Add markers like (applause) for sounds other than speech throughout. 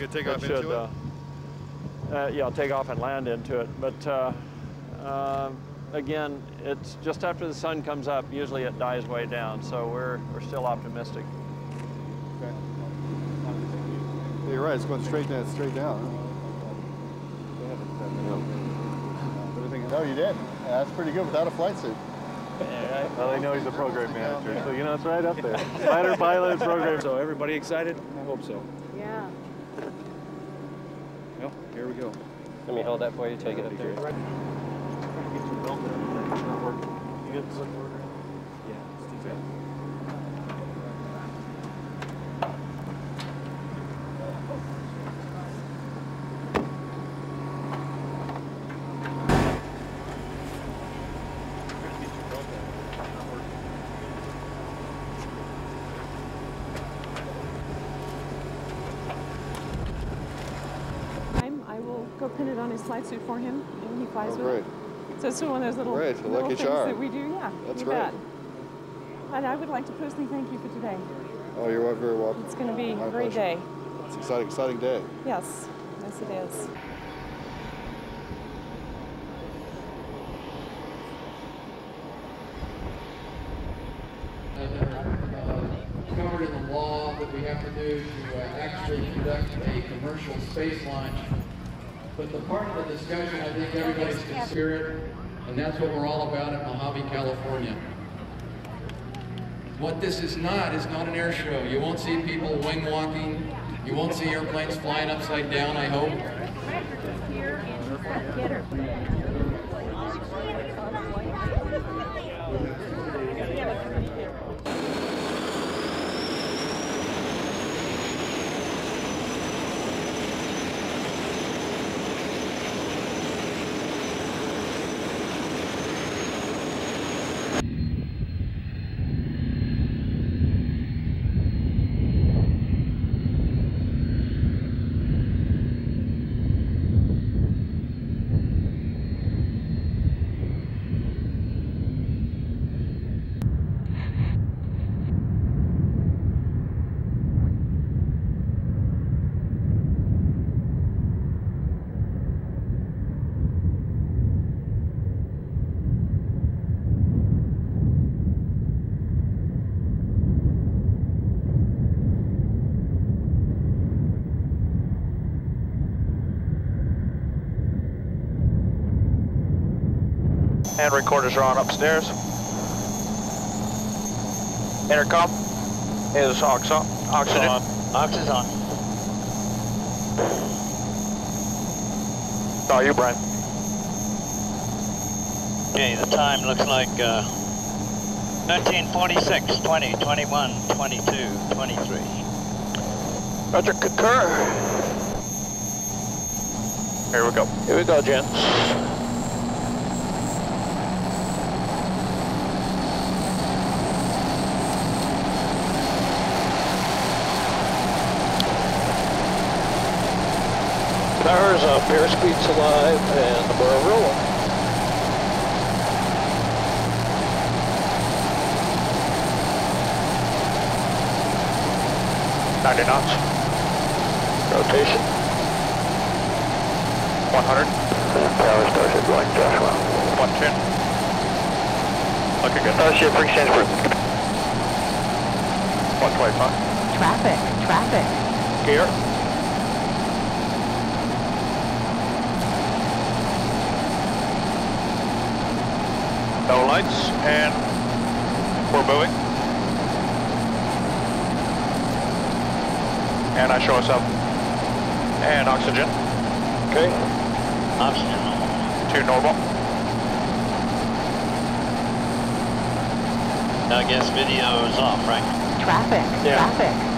We could take it off should, into it? uh, uh, yeah, take off and land into it. But uh, um, again, it's just after the sun comes up, usually it dies way down. So we're, we're still optimistic. Okay. Yeah, you're right. It's going straight down. Straight down. Everything. No, you didn't. Yeah, that's pretty good without a flight suit. Well, they know he's a program manager, so you know it's right up there. (laughs) Fighter pilot, program. So everybody excited? I hope so. Yeah. Well, here we go. Let me hold that for you, take it up there. I'm, I will go pin it on his flight suit for him, and he flies Oh, with great. it. So it's one of those little, Great, little lucky things charm. that we do. Yeah, That's you great. bet. And I would like to personally thank you for today. Oh, you're very welcome. It's going to be My a great pleasure. day. It's an exciting, exciting day. Yes, yes it is. that are uh, covered in the law that we have to do to uh, actually conduct a commercial space launch. But the part of the discussion I think everybody's can spirit, and that's what we're all about at Mojave, California. What this is not is not an air show. You won't see people wing walking. You won't see airplanes flying upside down, I hope. And recorders are on upstairs. Intercom is ox oxygen. Ox is on. How are you, Brian? Okay, the time looks like uh, 1946, 20, 21, 22, 23. Roger, concur. Here we go. Here we go, gents. Towers up, airspeed's alive, and we're rolling. Ninety knots. Rotation. One hundred. Tower starship going Joshua. One ten. Looking good. Starship reach transport. One twenty-five. Traffic, traffic. Gear. No lights, and we're moving. And I show us up. And oxygen. Okay. Oxygen. To normal. I guess video is off, right? Traffic, Yeah. traffic.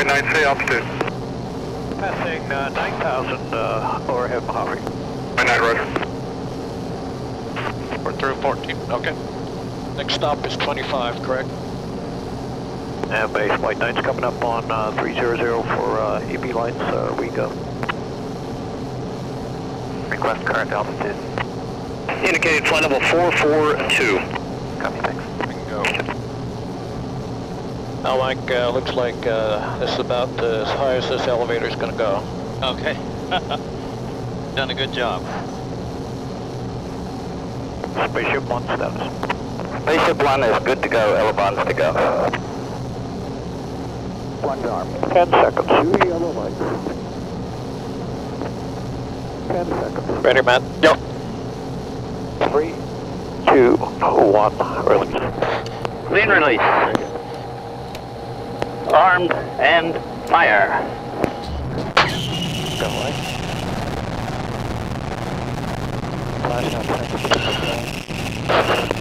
And White Knight, say altitude. Passing uh, 9,000 uh, overhead Mojave. White Knight, roger. We're through 14, okay. Next stop is 25, correct? And base White Knight's coming up on uh, 300 for uh, EB lights, uh, we go. Request current altitude. Indicated flight level 442. Copy, thanks. We can go. Now, Mike, uh, looks like uh, this is about uh, as high as this elevator is going to go. Okay. (laughs) Done a good job. Spaceship one status. Spaceship one is good to go, elevons to go. One arm. Ten seconds. Two yellow lights. Ten seconds. Ready, Matt? Yep. Three, two, one, release. Clean release. Armed and fire.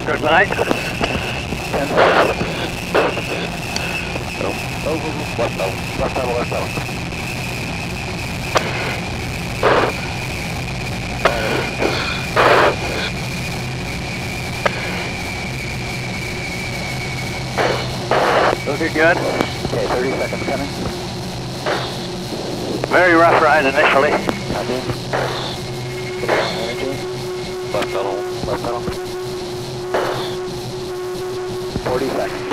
Good night. Oh, left pedal, left pedal, left. Looking good. Okay, 30 seconds coming. Very rough ride initially. Copy. Energy. Left pedal, left pedal. 40 seconds.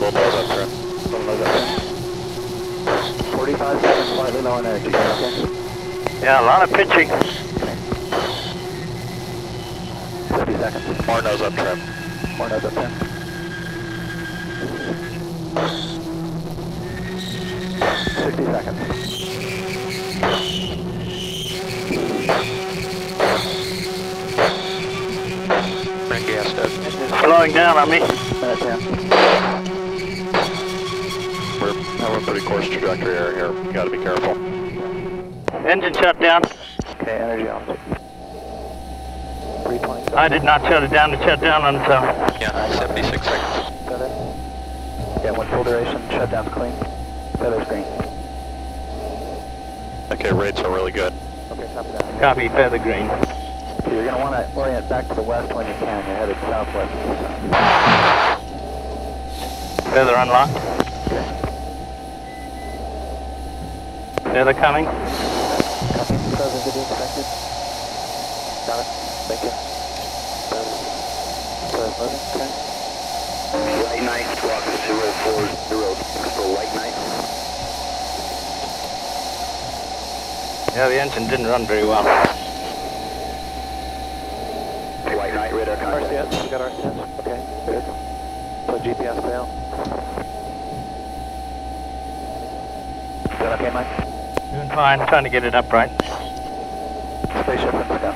Little nose up trim. Little nose up trim. 45 seconds, slightly low on energy. Okay. Yeah, a lot of pitching. 50 seconds. More nose up trim. More nose up trim. 60 seconds. Bring gas up. Slowing down on me. Minute 10. We're having a pretty course trajectory error here. You gotta be careful. Engine shut down. Okay, energy off. 320 I did not shut it down. It shut down on its own. Yeah, 76 seconds. Feather. Yeah, one full duration, shutdown's clean. Feather's green. Okay, rates are really good. Okay, copy that. Copy, feather green. So you're gonna wanna orient back to the west when you can. You're headed southwest. Feather unlocked. Okay. Feather coming. Copy. Further video expected. Got it. Thank you. Further. Further moving. Okay. White Knight, squawk 040 for White Knight. Yeah, the engine didn't run very well. White Knight, radar contact. RCS, we got RCS. Okay, good. So GPS fail. Is that okay, Mike? Doing fine. Trying to get it upright. Spaceship and stem.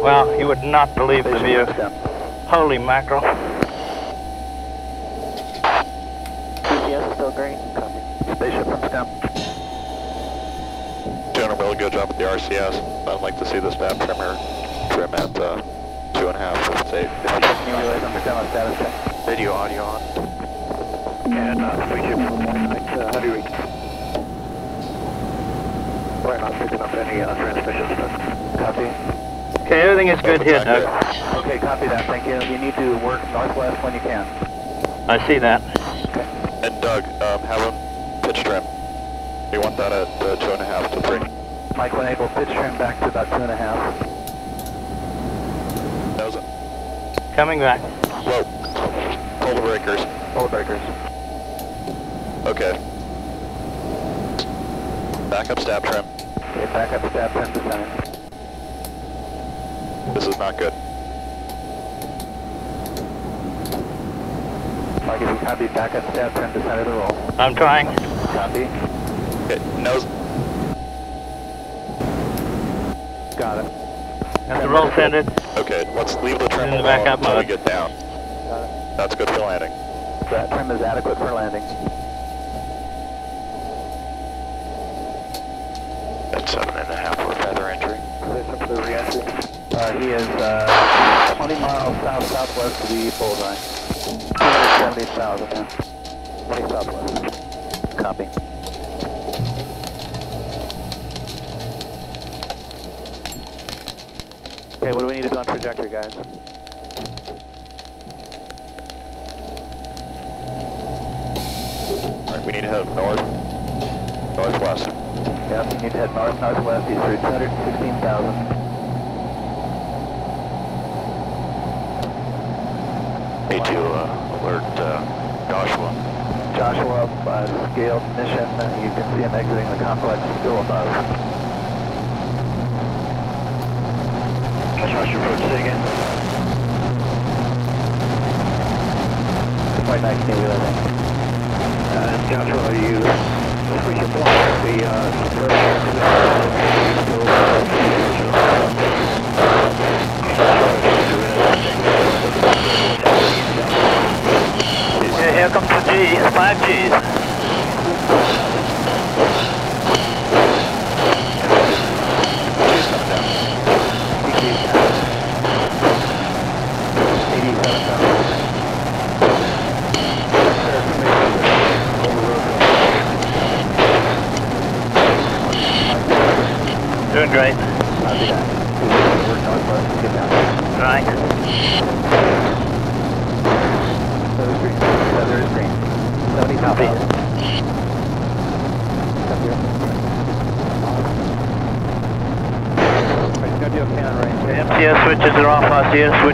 Well, you would not believe the view. and. Holy mackerel. GPS is still green. Copy. Spaceship and stem. Doing a really good job with the RCS. I'd like to see this map trimmer trim at uh, two and a half if it's eight. Can you realize I'm still status check? Video, audio on. And uh, spaceship from one night, uh, how do you reach? We're not picking up any uh, transmissions. Copy. Okay, everything is good here, Doug. Okay, copy that. Thank you. You need to work northwest when you can. I see that. Okay. And Doug, um, have him pitch trim. We want that at uh, two and a half to three. Mike, when able, pitch trim back to about two and a half. Nose. Coming back. Whoa. Pull the breakers. Pull the breakers. Okay. Back up stab trim. Okay, back up stab trim to center. This is not good. Mike, if you copy, back up stab trim to center of the roll. I'm trying. Copy. Okay, nose. Got it. Got the roll centered. Okay, let's leave the trim In the alone back up until we mode. get down. Got it. That's good for landing. That trim is adequate for landing. At seven and a half for feather entry. Position for the re-entry. Uh, he is uh, 20 miles south-southwest of the bullseye. 270,000, yeah. 20 southwest. Copy. Okay, what do we need to do on trajectory, guys? Alright, we need to head north, northwest. Yep, you need to head north, northwest, he's through 216,000. 8 to uh, alert uh, Joshua. Joshua, uh, scaled mission, you can see him exiting the complex still above. Joshua, approach say again. To meet you, I think. Uh, Joshua, are you, if we can block the, uh, Yeah, here comes the G, five Gs.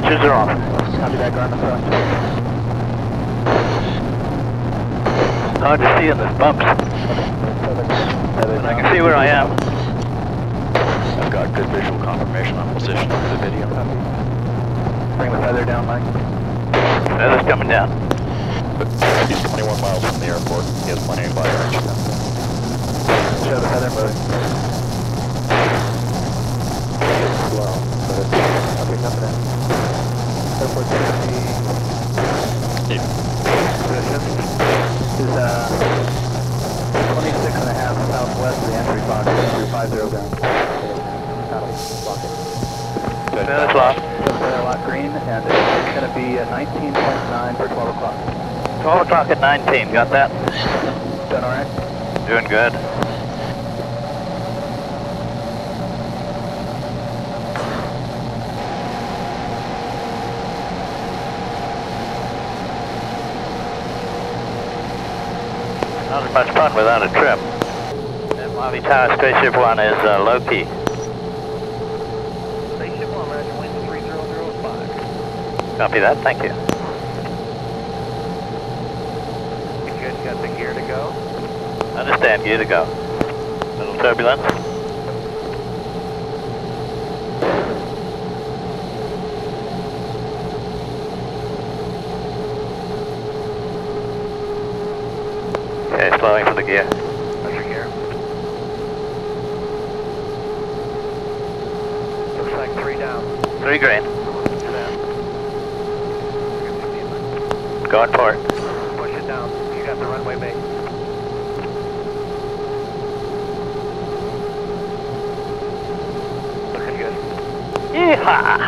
Switches are off. Copy that, Garmin front. Hard to see in the bumps. I can see where I am. I've got good visual confirmation on position of the video. Bring the feather down, Mike. Feather's coming down. He's 21 miles from the airport. He has plenty of fire range. Show the feather moving. Slow, but it's okay, coming in. Airport safety. Position is uh, 26 and a half southwest of the entry box, entry 50 down. Out of block it. Feather's locked. Feather lock green, and it's going to be at 19.9 for 12 o'clock. 12 o'clock at 19, got that? Done all right? Doing good. Not as much fun without a trim. And Mojave Tower Spaceship 1 is uh, low key. Spaceship 1, Roger, wind 3005. Copy that, thank you. Good, got the gear to go? Understand, gear to go. Little turbulence. Okay, slowing for the gear. What's your gear? Looks like three down. Three green. Going for it. Push it down. You got the runway mate. Looking good. Yeehaw!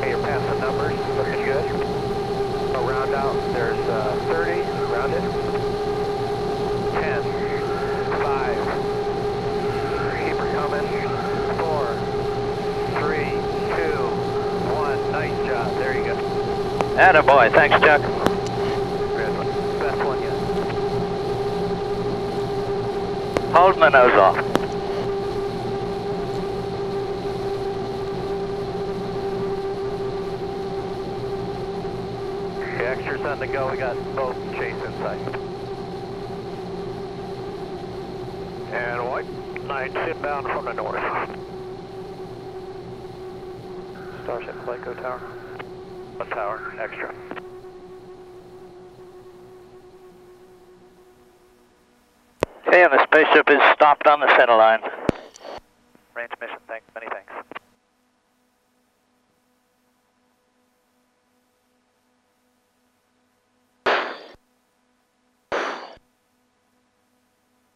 Hey, you're passing numbers. Looking good. Oh, round out. There's uh, 30. Round it. 10. 5. Keep her coming. 4. 3. 2. 1. Nice job. There you go. Attaboy. Thanks, Chuck. One. Holding the nose off. Okay, extras on the go. We got both chase in sight. And white. Nine inbound from the north. Starship Flight Tower. A tower, extra. Okay, and the spaceship is stopped on the center line. Range mission, thanks, many thanks.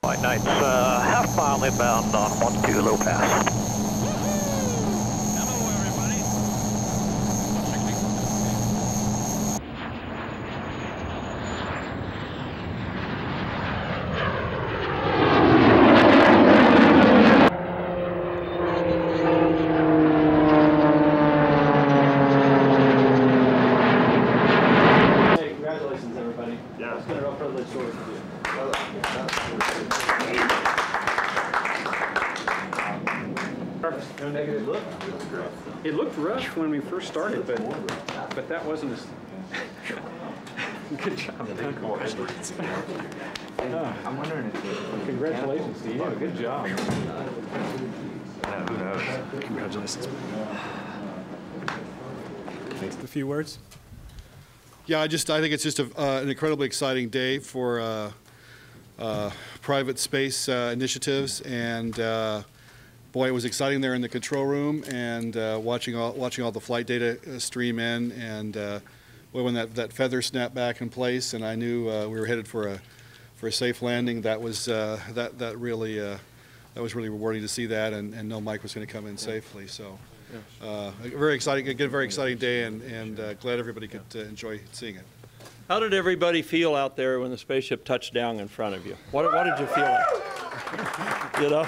White Knight's uh, half mile inbound on 1-2 low pass. Hey, congratulations, everybody. Yeah. It's been a real privilege to work with you. Perfect. No negative look. It looked rough when we first started, but but that wasn't as. (laughs) Good job. I'm wondering if. Congratulations to you. Good job. who knows? Congratulations. A few words? Yeah, I just I think it's just a, uh, an incredibly exciting day for uh, uh, private space uh, initiatives, and uh, boy, it was exciting there in the control room and uh, watching all watching all the flight data uh, stream in, and uh, boy, when that, that feather snapped back in place, and I knew uh, we were headed for a for a safe landing. That was uh, that that really uh, that was really rewarding to see that, and, and know Mike was going to come in safely. So. Uh, a very exciting, again, very exciting day, and, and uh, glad everybody could uh, enjoy seeing it. How did everybody feel out there when the spaceship touched down in front of you? What, what did you feel like? (laughs) you know,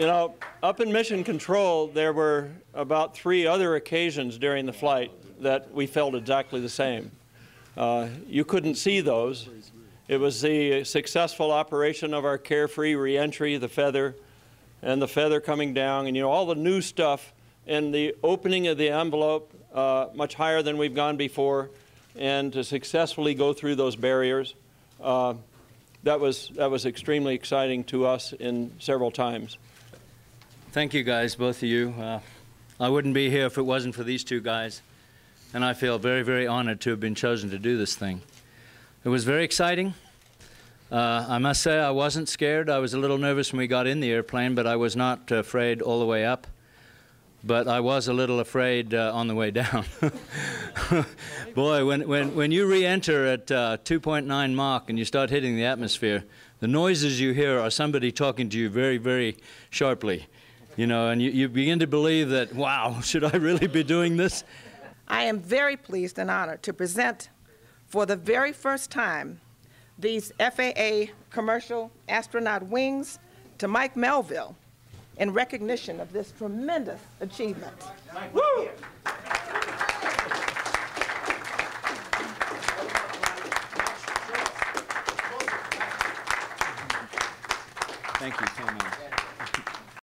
you know, up in mission control, there were about three other occasions during the flight that we felt exactly the same. Uh, you couldn't see those. It was the successful operation of our carefree reentry, the feather, and the feather coming down, and you know all the new stuff and the opening of the envelope uh, much higher than we've gone before, and to successfully go through those barriers. Uh, that was that was extremely exciting to us in several times. Thank you, guys, both of you. Uh, I wouldn't be here if it wasn't for these two guys, and I feel very, very honored to have been chosen to do this thing. It was very exciting. Uh, I must say I wasn't scared. I was a little nervous when we got in the airplane, but I was not afraid all the way up. But I was a little afraid uh, on the way (laughs) down. Boy, when, when, when you re-enter at uh, 2.9 Mach and you start hitting the atmosphere, the noises you hear are somebody talking to you very, very sharply. You know, and you, you begin to believe that, wow, (laughs) should I really be doing this? I am very pleased and honored to present for the very first time these FAA commercial astronaut wings to Mike Melvill in recognition of this tremendous achievement. Woo! Thank you so much.